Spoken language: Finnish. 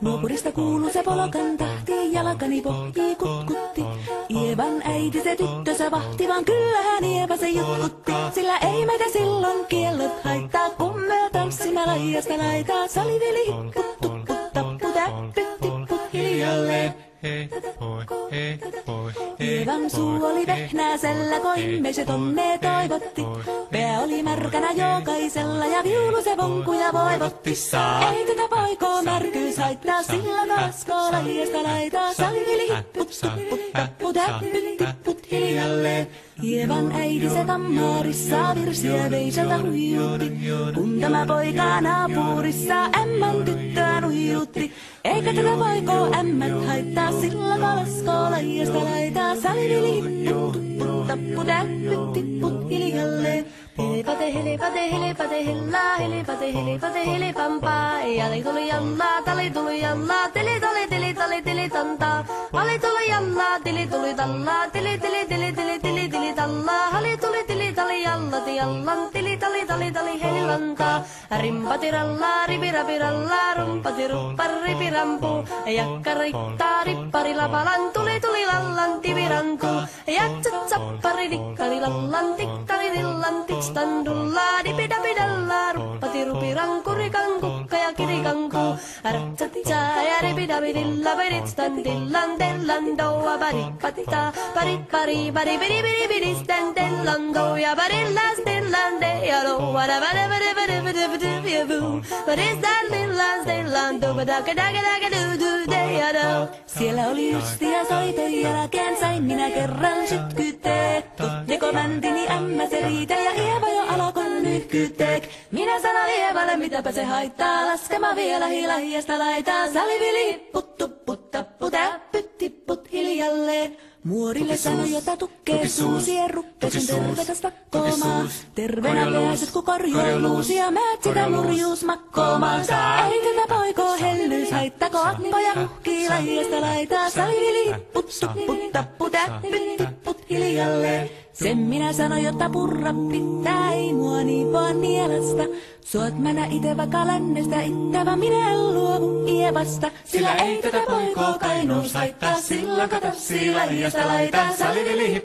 Muopurista kuuluu se polkan tahti, jalkani pohjii kutkutti. Ievan äiti se tyttö se vahti, vaan kyllähän Ieva se jutkutti. Sillä ei meitä silloin kiellot haittaa, kun me tanssimme laijasta laitaa. Saliveli hipput, tupput, tappu, täppy, tippu, hiljalleen hei, hoi, hei, hoi, hei, Ievan suu oli vehnäisellä, koimme se tonne toivotti. Pää oli märkänä jokaisella ja viulu se vonkuja voivotti. Ei tätä poikoo märkyys haittaa, sillä kaskoo lahiasta laitaa. Salivili hipput, tupput, tappu, täppyt, tipput hiljalleen. Ievan äiti se kammarissa virsiä veiseltä huijutti. Kun tämä poika naapurissa ämmän tyttöä nuijutti. Eikä tätä poikoo ämmät laitaa. Salivili hipput, tupput, tappu, täppyt, dili dili danda hali dili yalla dili dili dalla dili dili dili dili dili dili dalla hali dili dili dali yalla di yalla dili dali dali dali heli landa rimba tiralla ribira biralla rumpa tirum parri pirampu yakkaritta ripparilla palan tuli tuli lallan tivirantu yatsatsappari dikkali lallan tikkari rillan tikstandulla dipidapidalla ruppati rupirankurika ja. Ratsatsa ja ripidapidilla, piritstan dillan, dellan, doa, paripatita, paripari, pari, piri, piri, piri, stan, dellan, doa, parillas, dillan, de, ja, do, wada, wada, wada, wada, wada, wada, wada, boo. What is that dillan, dillan, do, wada, kada, kada, kada, do, do, de, ja, do. Siellä oli ystia soiton jälkeen, sain minä kerran sytkytetty. Joko mäntini ämmä se riitä ja Ieva alkoi nyhkytek. Minä sanon Ievalle, mitäpä se haittaa, laskema vielä hilahiasta laitaa. Salivili hipput, tupput, tappu, täppyt, tipput hiljalleen. Muorille sanoi, jota tukkee suusien ruppesin tervetäs vakkoomaan. Terveenä pääset, kun korjoiluus ja määt sitä murjuus makkoomaan. Ei tätä poikoo hellyys, haittako akkoja huhkii lahiasta laitaa. Salivili hipput, tupput, tappu, täppyt, tipput hiljalleen. Sen minä sanoin, jotta purra pitää, ei mua niin vaan nielasta. Suot mänä ite vaikka lännestä, ittävä minä en luovu Ievasta. Sillä ei tätä poikoo kainous haittaa, sillä kato sillä hiasta laitaa. Salivili